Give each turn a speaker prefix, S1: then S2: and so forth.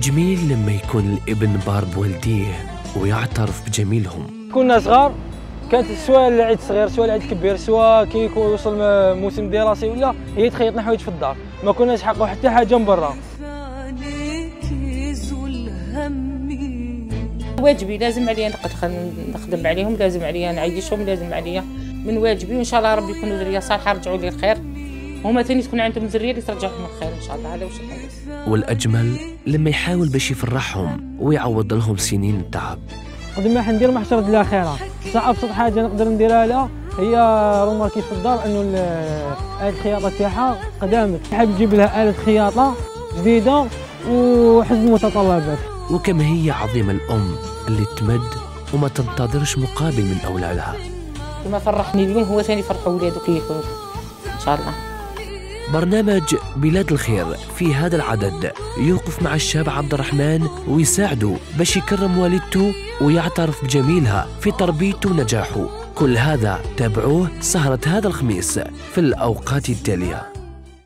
S1: جميل لما يكون الابن بار بوالديه ويعترف بجميلهم.
S2: كنا صغار كانت سواء العيد صغير سواء العيد كبير سواء كي يكون وصل موسم دراسي ولا هي تخيطنا حوايج في الدار. ما كناش حقوا حتى حاجة من برا.
S3: واجبي لازم عليا نخدم عليهم لازم عليا نعيشهم لازم عليا من واجبي وإن شاء الله ربي يكونوا ذريه صالحه يرجعوا لي الخير. هما ثاني تكون عندهم ذرية اللي ترجعهم الخير إن شاء الله. هذا واش
S1: والأجمل لما يحاول باش يفرحهم ويعوض لهم سنين التعب.
S2: قد ما حندير محشرة الاخره صح ابسط حاجة نقدر نديرها لها. هي روماركي في الدار إنه آلة الخياطه تاعها قدامك. حاب تجيب لها آلة خياطة جديدة وحسب المتطلبات
S1: وكم هي عظيمة الأم اللي تمد وما تنتظرش مقابل من أولادها.
S3: كما فرحني اليوم هو ثاني فرحوا ولادو كي يكونوا إن شاء الله.
S1: برنامج بلاد الخير في هذا العدد. يوقف مع الشاب عبد الرحمن ويساعده باش يكرم والدته ويعترف بجميلها في تربيته ونجاحه كل هذا تابعوه سهرة هذا الخميس في الأوقات التالية.